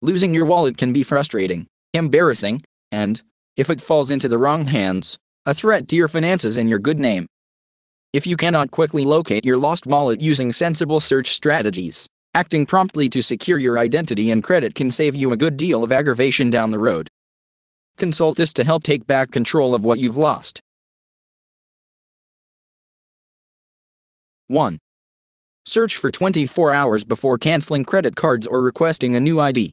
Losing your wallet can be frustrating, embarrassing, and, if it falls into the wrong hands, a threat to your finances and your good name. If you cannot quickly locate your lost wallet using sensible search strategies, acting promptly to secure your identity and credit can save you a good deal of aggravation down the road. Consult this to help take back control of what you've lost. 1. Search for 24 hours before canceling credit cards or requesting a new ID.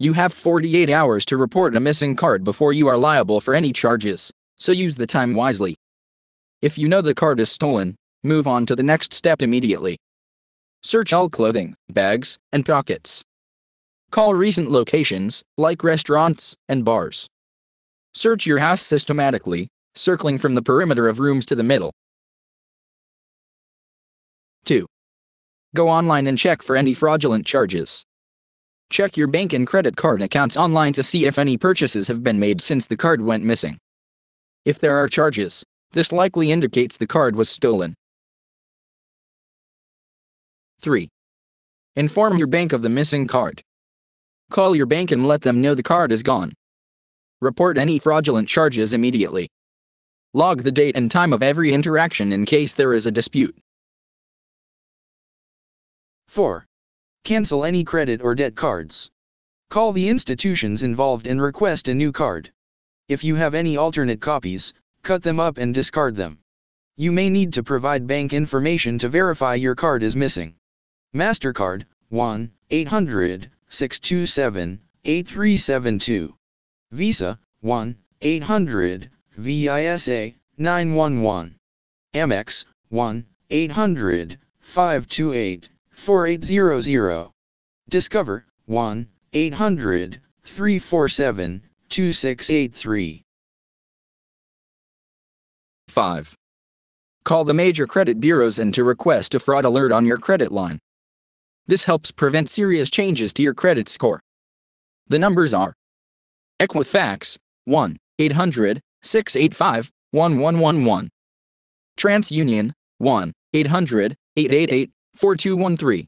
You have 48 hours to report a missing card before you are liable for any charges, so use the time wisely. If you know the card is stolen, move on to the next step immediately. Search all clothing, bags, and pockets. Call recent locations, like restaurants and bars. Search your house systematically, circling from the perimeter of rooms to the middle. 2. Go online and check for any fraudulent charges. Check your bank and credit card accounts online to see if any purchases have been made since the card went missing. If there are charges, this likely indicates the card was stolen. 3. Inform your bank of the missing card. Call your bank and let them know the card is gone. Report any fraudulent charges immediately. Log the date and time of every interaction in case there is a dispute. 4. Cancel any credit or debt cards. Call the institutions involved and request a new card. If you have any alternate copies, cut them up and discard them. You may need to provide bank information to verify your card is missing. MasterCard 1 800 627 8372. Visa 1 800 VISA 911. Amex 1 800 528 4800. Discover 1 800 347 2683. 5. Call the major credit bureaus and to request a fraud alert on your credit line. This helps prevent serious changes to your credit score. The numbers are Equifax 1 800 685 1111, TransUnion 1 800 888 4213.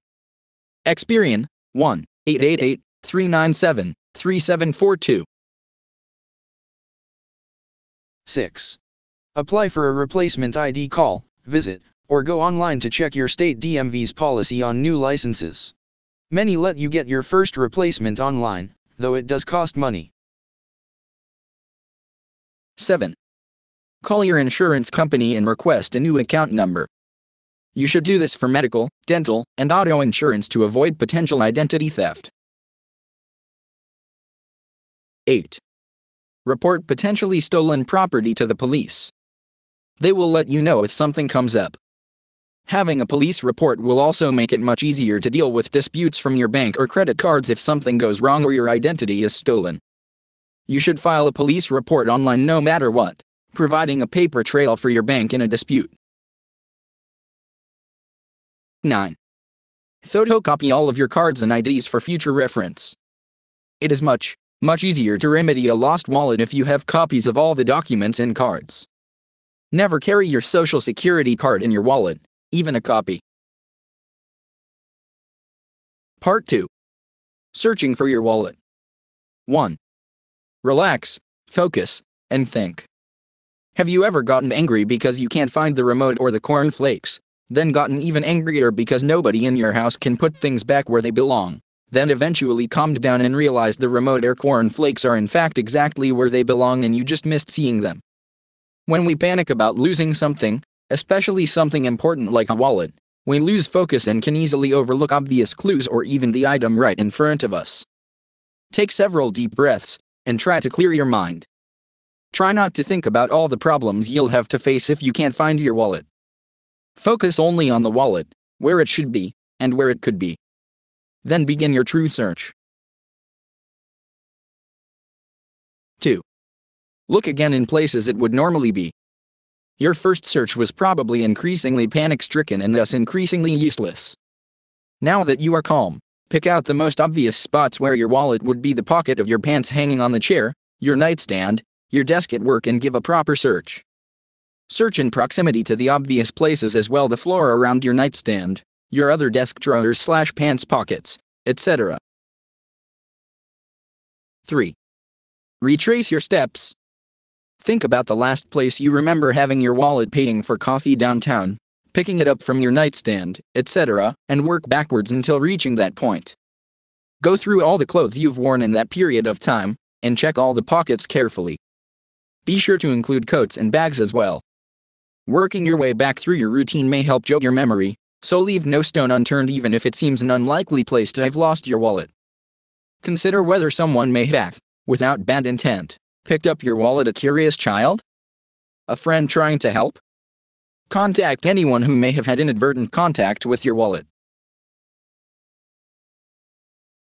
Experian 1 888 397 3742. 6. Apply for a replacement ID call, visit, or go online to check your state DMV's policy on new licenses. Many let you get your first replacement online, though it does cost money. 7. Call your insurance company and request a new account number. You should do this for medical, dental, and auto insurance to avoid potential identity theft. 8. Report potentially stolen property to the police. They will let you know if something comes up. Having a police report will also make it much easier to deal with disputes from your bank or credit cards if something goes wrong or your identity is stolen. You should file a police report online no matter what, providing a paper trail for your bank in a dispute. 9. Photocopy all of your cards and IDs for future reference. It is much, much easier to remedy a lost wallet if you have copies of all the documents and cards. Never carry your social security card in your wallet, even a copy. Part 2 Searching for your wallet. 1. Relax, focus, and think. Have you ever gotten angry because you can't find the remote or the cornflakes? Then gotten even angrier because nobody in your house can put things back where they belong, then eventually calmed down and realized the remote air corn flakes are in fact exactly where they belong and you just missed seeing them. When we panic about losing something, especially something important like a wallet, we lose focus and can easily overlook obvious clues or even the item right in front of us. Take several deep breaths and try to clear your mind. Try not to think about all the problems you'll have to face if you can't find your wallet. Focus only on the wallet, where it should be, and where it could be. Then begin your true search. 2. Look again in places it would normally be. Your first search was probably increasingly panic stricken and thus increasingly useless. Now that you are calm, pick out the most obvious spots where your wallet would be the pocket of your pants hanging on the chair, your nightstand, your desk at work, and give a proper search. Search in proximity to the obvious places as well the floor around your nightstand, your other desk drawers slash pants pockets, etc. 3. Retrace your steps. Think about the last place you remember having your wallet paying for coffee downtown, picking it up from your nightstand, etc., and work backwards until reaching that point. Go through all the clothes you've worn in that period of time, and check all the pockets carefully. Be sure to include coats and bags as well. Working your way back through your routine may help jog your memory, so leave no stone unturned even if it seems an unlikely place to have lost your wallet. Consider whether someone may have, without bad intent, picked up your wallet a curious child? A friend trying to help? Contact anyone who may have had inadvertent contact with your wallet.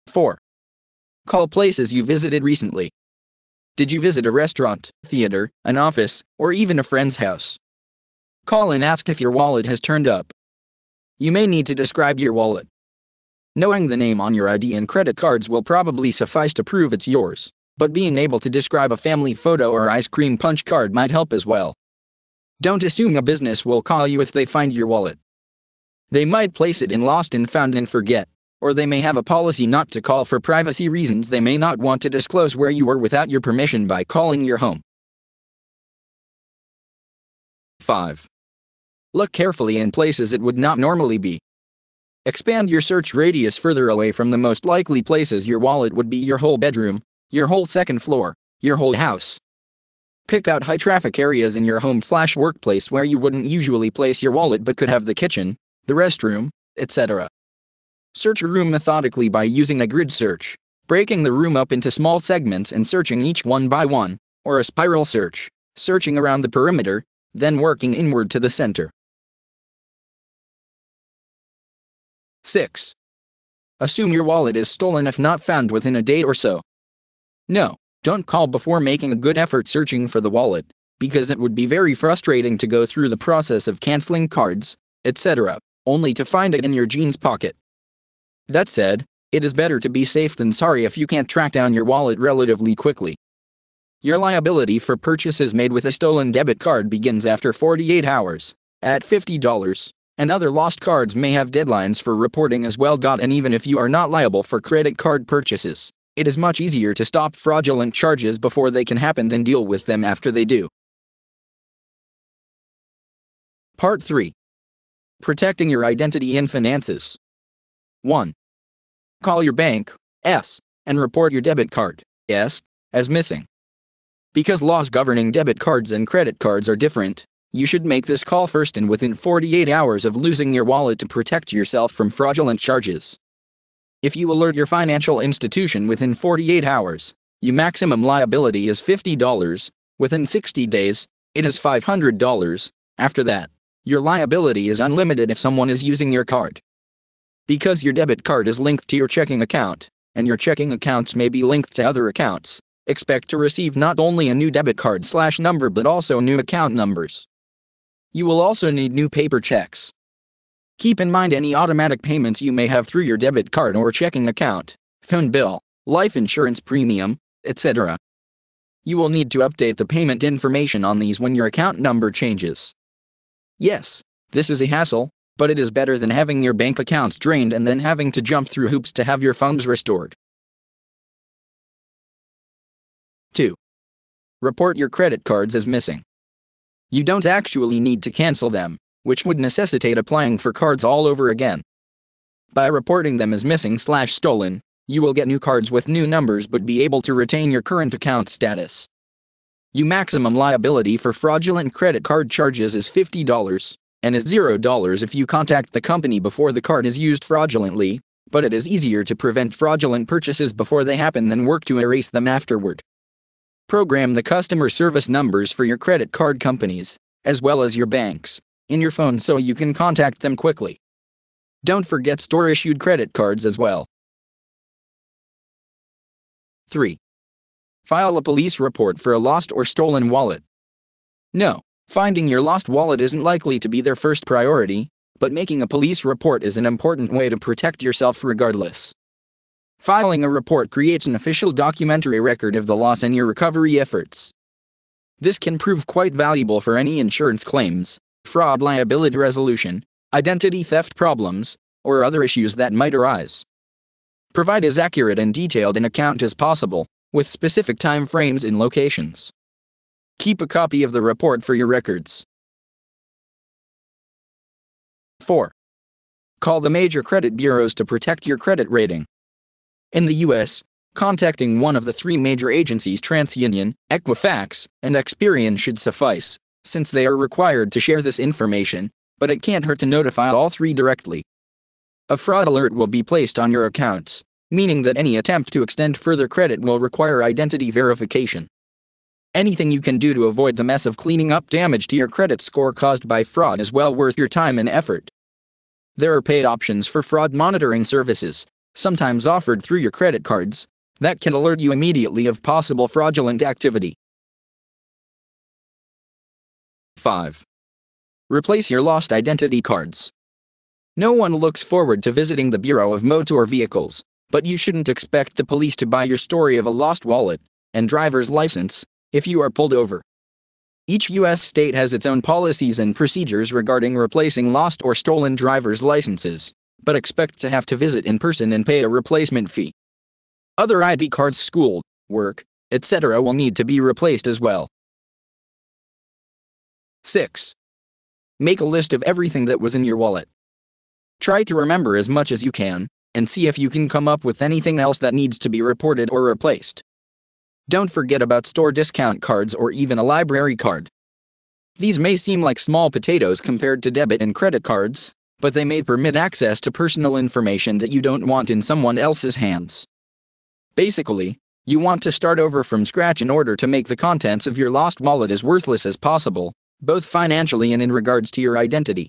4. Call places you visited recently. Did you visit a restaurant, theater, an office, or even a friend's house? Call and ask if your wallet has turned up. You may need to describe your wallet. Knowing the name on your ID and credit cards will probably suffice to prove it's yours, but being able to describe a family photo or ice cream punch card might help as well. Don't assume a business will call you if they find your wallet. They might place it in lost and found and forget, or they may have a policy not to call for privacy reasons they may not want to disclose where you were without your permission by calling your home. 5. Look carefully in places it would not normally be. Expand your search radius further away from the most likely places your wallet would be your whole bedroom, your whole second floor, your whole house. Pick out high traffic areas in your home slash workplace where you wouldn't usually place your wallet but could have the kitchen, the restroom, etc. Search a room methodically by using a grid search, breaking the room up into small segments and searching each one by one, or a spiral search, searching around the perimeter, then working inward to the center. 6. Assume your wallet is stolen if not found within a day or so. No, don't call before making a good effort searching for the wallet, because it would be very frustrating to go through the process of canceling cards, etc., only to find it in your jeans pocket. That said, it is better to be safe than sorry if you can't track down your wallet relatively quickly. Your liability for purchases made with a stolen debit card begins after 48 hours, at $50, and other lost cards may have deadlines for reporting as well. And even if you are not liable for credit card purchases, it is much easier to stop fraudulent charges before they can happen than deal with them after they do. Part 3 Protecting your identity and finances. 1. Call your bank, S, and report your debit card, S, as missing. Because laws governing debit cards and credit cards are different, you should make this call first and within 48 hours of losing your wallet to protect yourself from fraudulent charges. If you alert your financial institution within 48 hours, your maximum liability is $50. Within 60 days, it is $500. After that, your liability is unlimited if someone is using your card. Because your debit card is linked to your checking account, and your checking accounts may be linked to other accounts, expect to receive not only a new debit card slash number but also new account numbers. You will also need new paper checks. Keep in mind any automatic payments you may have through your debit card or checking account, phone bill, life insurance premium, etc. You will need to update the payment information on these when your account number changes. Yes, this is a hassle, but it is better than having your bank accounts drained and then having to jump through hoops to have your funds restored. 2. Report your credit cards as missing. You don't actually need to cancel them, which would necessitate applying for cards all over again. By reporting them as missing slash stolen, you will get new cards with new numbers but be able to retain your current account status. You maximum liability for fraudulent credit card charges is $50 and is $0 if you contact the company before the card is used fraudulently, but it is easier to prevent fraudulent purchases before they happen than work to erase them afterward. Program the customer service numbers for your credit card companies, as well as your banks, in your phone so you can contact them quickly. Don't forget store issued credit cards as well. 3. File a police report for a lost or stolen wallet. No, Finding your lost wallet isn't likely to be their first priority, but making a police report is an important way to protect yourself regardless. Filing a report creates an official documentary record of the loss and your recovery efforts. This can prove quite valuable for any insurance claims, fraud liability resolution, identity theft problems, or other issues that might arise. Provide as accurate and detailed an account as possible, with specific time frames and locations. Keep a copy of the report for your records. 4. Call the major credit bureaus to protect your credit rating. In the U.S., contacting one of the three major agencies TransUnion, Equifax, and Experian should suffice, since they are required to share this information, but it can't hurt to notify all three directly. A fraud alert will be placed on your accounts, meaning that any attempt to extend further credit will require identity verification. Anything you can do to avoid the mess of cleaning up damage to your credit score caused by fraud is well worth your time and effort. There are paid options for fraud monitoring services, sometimes offered through your credit cards, that can alert you immediately of possible fraudulent activity. 5. Replace your lost identity cards. No one looks forward to visiting the Bureau of Motor Vehicles, but you shouldn't expect the police to buy your story of a lost wallet and driver's license if you are pulled over. Each U.S. state has its own policies and procedures regarding replacing lost or stolen driver's licenses, but expect to have to visit in person and pay a replacement fee. Other ID cards, school, work, etc., will need to be replaced as well. 6. Make a list of everything that was in your wallet. Try to remember as much as you can, and see if you can come up with anything else that needs to be reported or replaced. Don't forget about store discount cards or even a library card. These may seem like small potatoes compared to debit and credit cards, but they may permit access to personal information that you don't want in someone else's hands. Basically, you want to start over from scratch in order to make the contents of your lost wallet as worthless as possible, both financially and in regards to your identity.